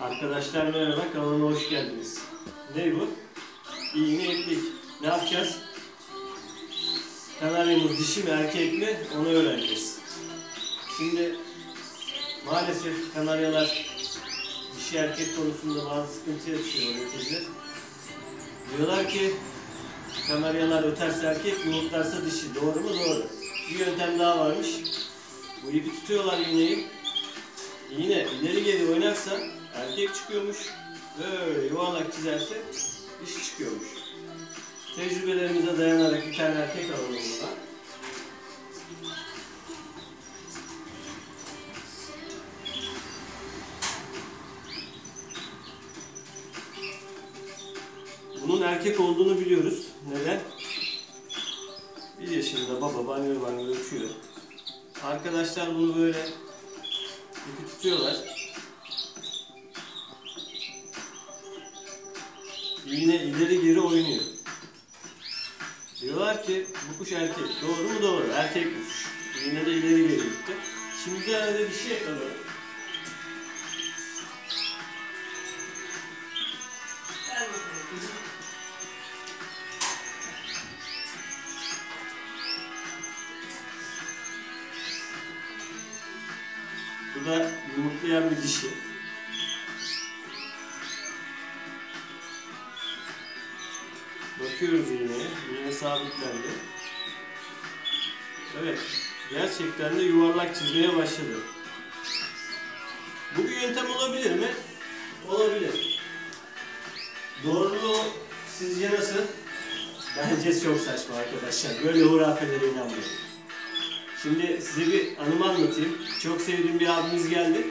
Arkadaşlar merhaba, kanalıma hoş geldiniz. Ne bu? İğne iplik. Ne yapacağız? Kanaryamız dişi mi erkek mi onu öğreneceğiz. Şimdi maalesef kanaryalar dişi erkek konusunda bazı sıkıntı yaşıyor üreticiler. Diyorlar ki kanaryalar öterse erkek, yumurtlarsa dişi. Doğru mu? Doğru. Bir yöntem daha varmış. Bu ipi tutuyorlar iğneyi. İğne ileri geri oynarsa erkek çıkıyormuş. Böyle yuvarlak çizerse dişi çıkıyormuş. Tecrübelerimize dayanarak bir tane erkek alalım buradan. Bunun erkek olduğunu biliyoruz. Neden? Bir yaşında baba banyo banyo ötüyor. Arkadaşlar bunu böyle ipi tutuyorlar. Yine ileri geri oynuyor. Diyorlar ki bu kuş erkek. Doğru mu doğru? Erkek kuş. Yine de ileri geri gitti. Şimdi de bir şey yapalım. Bu da yumurtlayan bir dişi. Bakıyoruz iğneye. İğne sabitlendi. Evet. Gerçekten de yuvarlak çizmeye başladı. Bu bir yöntem olabilir mi? Olabilir. Doğruluğu sizce nasıl? Bence çok saçma arkadaşlar. Böyle hurafelere inanmayın. Şimdi size bir anımı anlatayım. Çok sevdiğim bir abimiz geldi.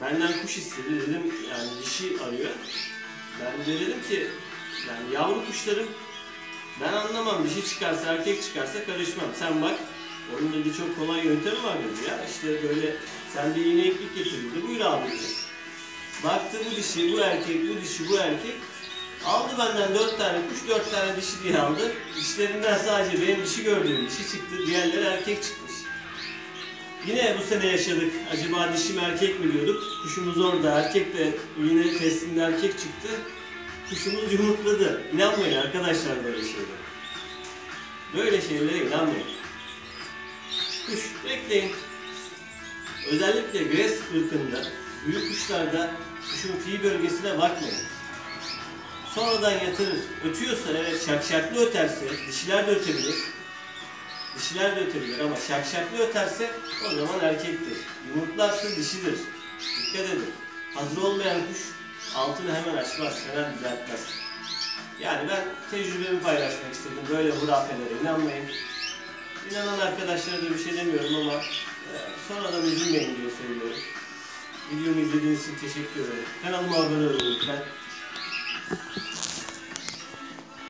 Benden kuş istedi. Dedim yani dişi arıyor. Ben de dedim ki yani yavru kuşlarım ben anlamam dişi çıkarsa erkek çıkarsa karışmam. Sen bak onun dedi çok kolay yöntemi var dedi ya. İşte böyle sen bir iğne iplik getir dedi. Buyur abi dedi. Baktı bu dişi, bu erkek, bu dişi, bu erkek. Aldı benden dört tane kuş, dört tane dişi diye aldı. Dişlerinden sadece benim dişi gördüğüm dişi çıktı, diğerleri erkek çıkmış. Yine bu sene yaşadık. Acaba dişi mi erkek mi diyorduk. Kuşumuz orada, erkek de yine testinde erkek çıktı. Kuşumuz yumurtladı. İnanmayın arkadaşlar böyle şeylere. Böyle şeylere inanmayın. Kuş, bekleyin. Özellikle gres ırkında, büyük kuşlarda kuşun tüy bölgesine bakmayın. Sonradan yatırır. Ötüyorsa evet şakşaklı öterse, dişiler de ötebilir. Dişiler de ötebilir ama şakşaklı öterse o zaman erkektir. Yumurtlarsa dişidir. Dikkat edin. Hazır olmayan kuş altını hemen açmaz, hemen düzeltmez. Yani ben tecrübemi paylaşmak istedim. Böyle hurafelere inanmayın. İnanan arkadaşlara da bir şey demiyorum ama e, sonradan üzülmeyin diye söylüyorum. Videomu izlediğiniz için teşekkür ederim. Kanalıma abone olun lütfen.